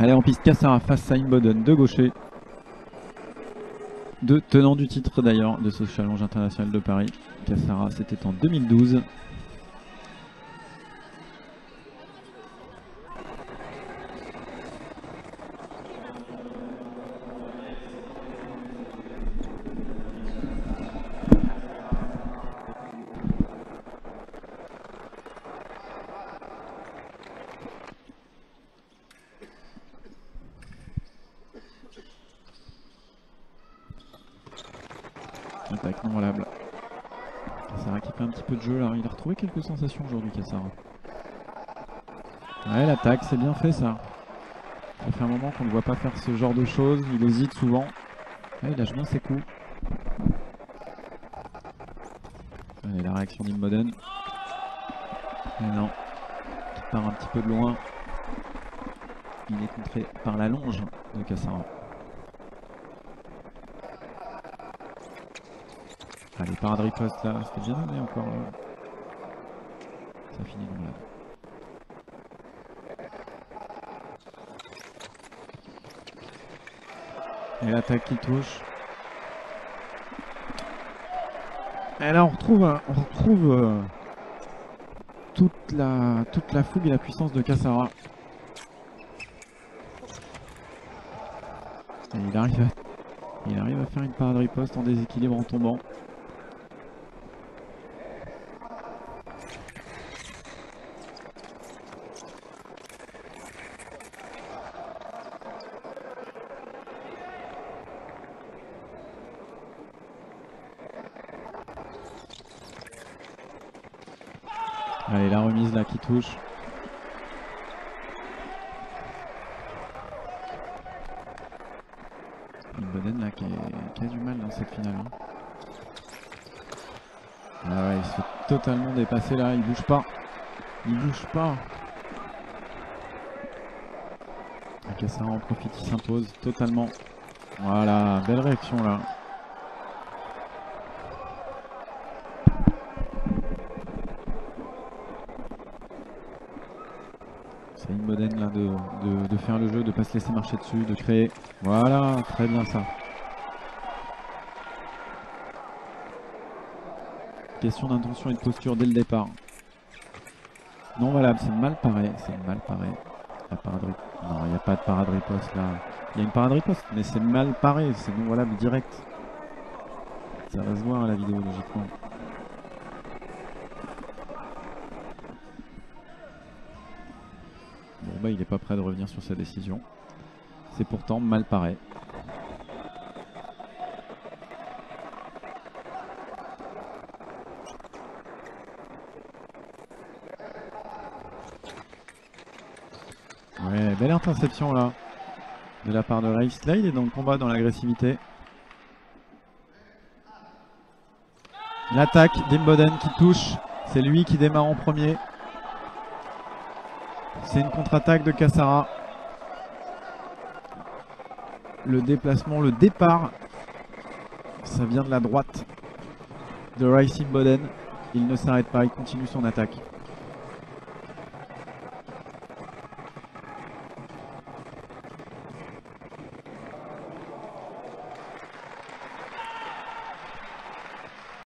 Allez en piste Cassara face à Imboden, deux gauchers. Deux tenants du titre d'ailleurs de ce challenge international de Paris. Cassara c'était en 2012. Attaque non valable. Cassara qui fait un petit peu de jeu là. Il a retrouvé quelques sensations aujourd'hui, Cassara. Ouais, l'attaque, c'est bien fait ça. Ça fait un moment qu'on ne voit pas faire ce genre de choses. Il hésite souvent. Ouais, il lâche bien ses coups. Allez, la réaction d'Immoden. Non. Qui part un petit peu de loin. Il est contré par la longe de Cassara. Allez, parade riposte là, c'était bien donné encore. Là. Ça finit dans là. Et l'attaque qui touche. Et là on retrouve, on retrouve euh, toute, la, toute la fougue et la puissance de Kassara. Et il arrive, à, il arrive à faire une parade riposte en déséquilibre en tombant. Allez, la remise là qui touche. Une Boden là qui, a du mal dans cette finale. Hein. Ah ouais, il se fait totalement dépasser là, il bouge pas. Il bouge pas. Cassara en profite, il s'impose totalement. Voilà, belle réaction là. C'est une modène là de, de, faire le jeu, de pas se laisser marcher dessus, de créer. Voilà, très bien ça. Question d'intention et de posture dès le départ. Non valable, c'est mal paré, c'est mal paré. La parade Non, il n'y a pas de parade riposte là. Il y a une parade riposte, mais c'est mal paré, c'est non valable direct. Ça va se voir à la vidéo logiquement. Il n'est pas prêt de revenir sur sa décision. C'est pourtant mal paré. Ouais, belle interception là de la part de Race. Là, il est dans le combat, dans l'agressivité. L'attaque d'Imboden qui touche. C'est lui qui démarre en premier. C'est une contre-attaque de Kassara. Le déplacement, le départ, ça vient de la droite de Rice Imboden. Il ne s'arrête pas, il continue son attaque.